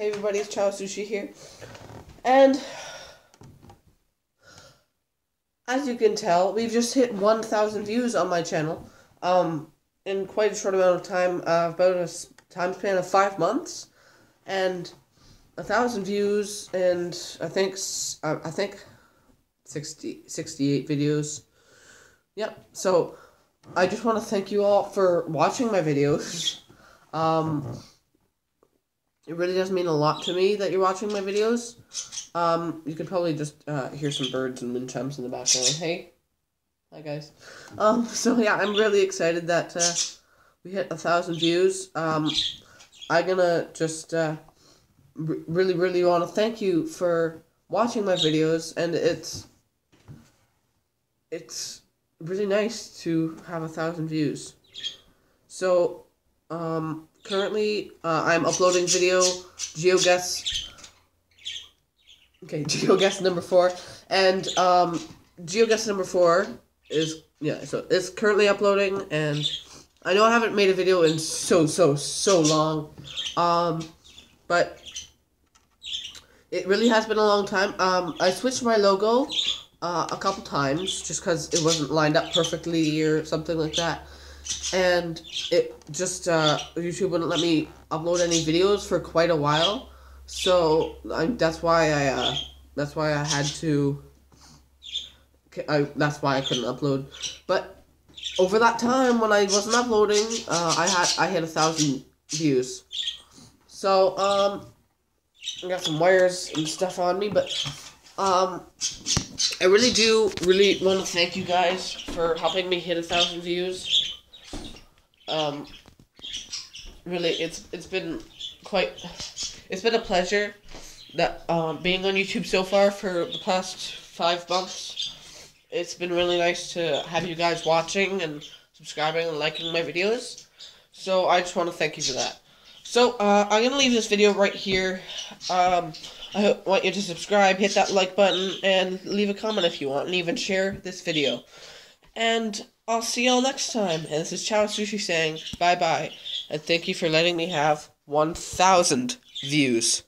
Hey everybody, it's Chow Sushi here. And as you can tell, we've just hit 1,000 views on my channel. Um, in quite a short amount of time, uh, about a time span of five months, and a thousand views, and I think uh, I think 60, 68 videos. Yep. So I just want to thank you all for watching my videos. Um, it really does mean a lot to me that you're watching my videos. Um, you could probably just uh, hear some birds and wind chimes in the background. Hey, hi guys. Um, so yeah, I'm really excited that uh, we hit a thousand views. Um, I'm gonna just uh, really, really want to thank you for watching my videos, and it's it's really nice to have a thousand views. So, um, currently, uh, I'm uploading video GeoGuess. Okay, GeoGuess number four, and um, GeoGuess number four is yeah. So it's currently uploading, and I know I haven't made a video in so so so long, um, but it really has been a long time. Um, I switched my logo uh, a couple times just because it wasn't lined up perfectly or something like that. And it just, uh, YouTube wouldn't let me upload any videos for quite a while. So I, that's why I, uh, that's why I had to, I, that's why I couldn't upload. But over that time when I wasn't uploading, uh, I had, I hit a thousand views. So, um, I got some wires and stuff on me, but, um, I really do really want to thank you guys for helping me hit a thousand views. Um, really, it's it's been quite, it's been a pleasure that um, being on YouTube so far for the past five months. It's been really nice to have you guys watching and subscribing and liking my videos. So I just want to thank you for that. So uh, I'm gonna leave this video right here. Um, I want you to subscribe, hit that like button, and leave a comment if you want, and even share this video. And I'll see y'all next time. And this is Chow Sushi saying bye bye, and thank you for letting me have 1,000 views.